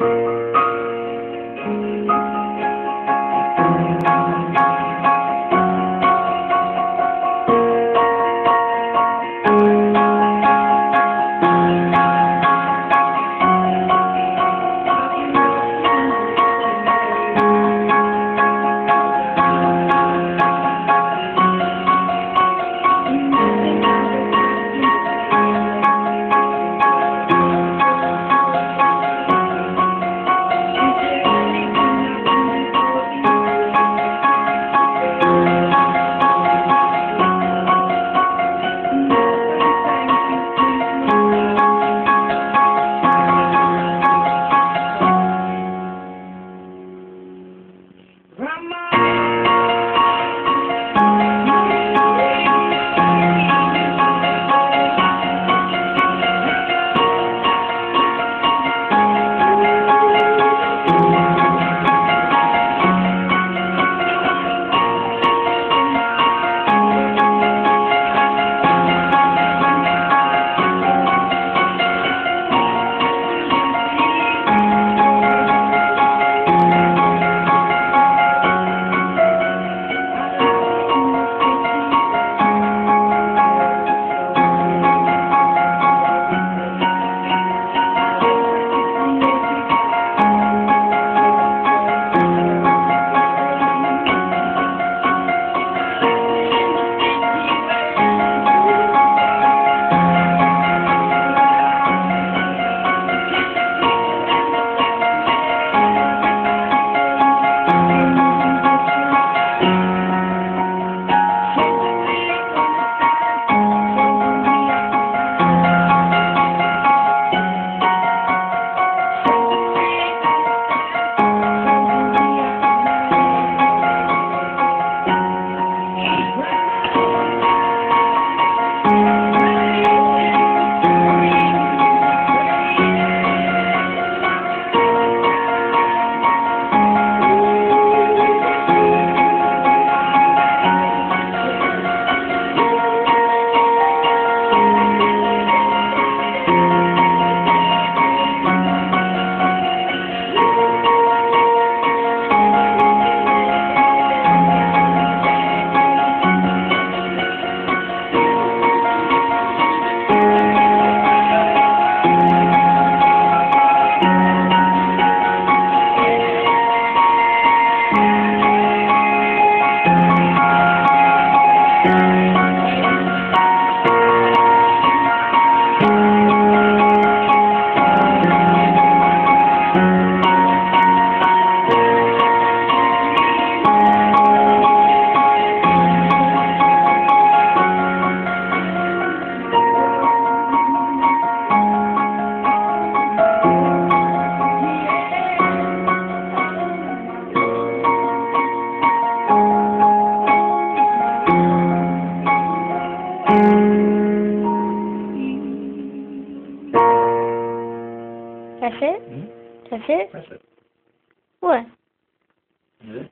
Thank you. That's it? Mm -hmm. That's it? It. What? It.